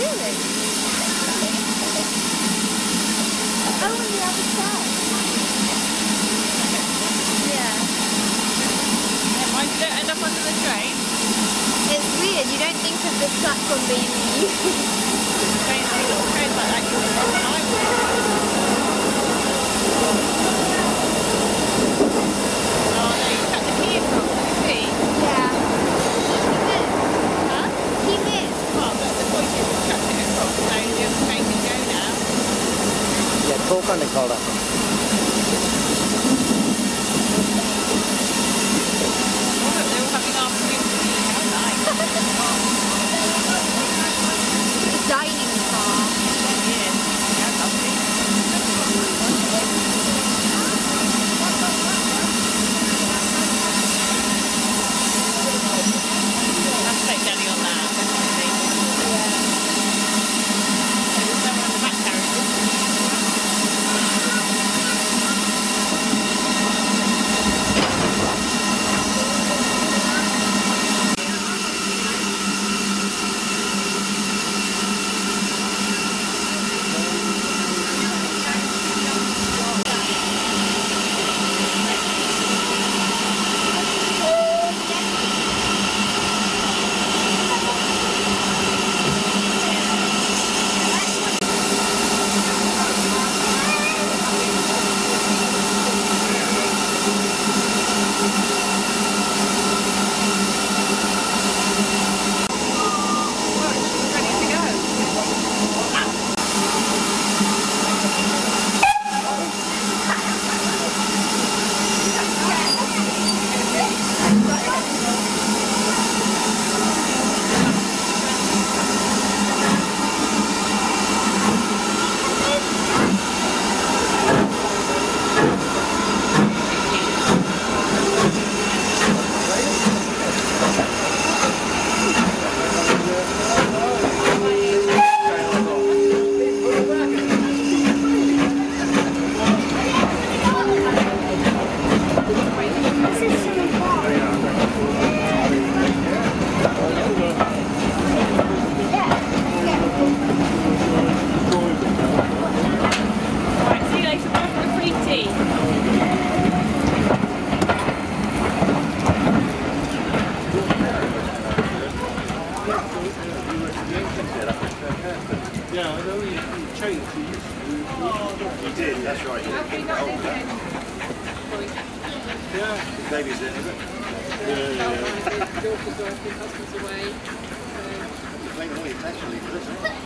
doing? Oh, on the other side. Yeah. Am I it end up under the train? It's weird, you don't think of the platform being used. don't think of trains like that. धोखा निकाला Yeah, I know changed. You did, that's right. Yeah. The baby's in, is it? Yeah, yeah, yeah. Daughter's off, husband's away. You're playing all your isn't it?